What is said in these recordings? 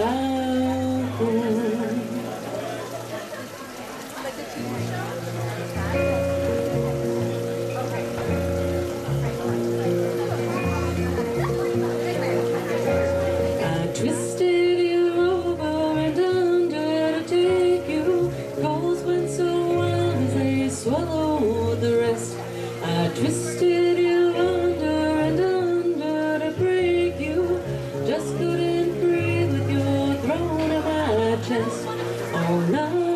Thank you. 不能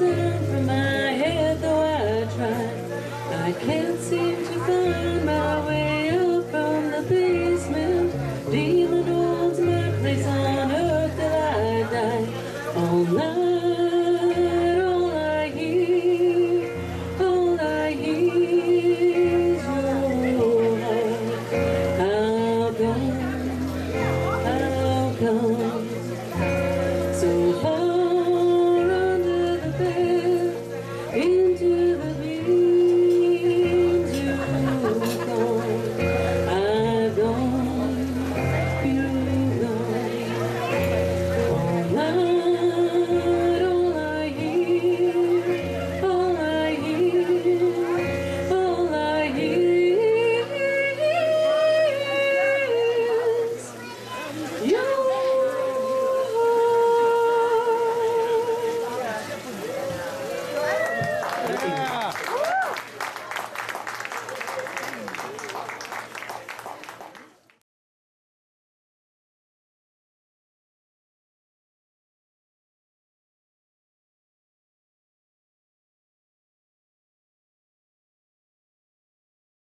missing from my head, though I try. I can't seem to find my way up from the basement. Demon holds my place on earth till I die. All night, all I hear, all I hear is your heart. How come, how come?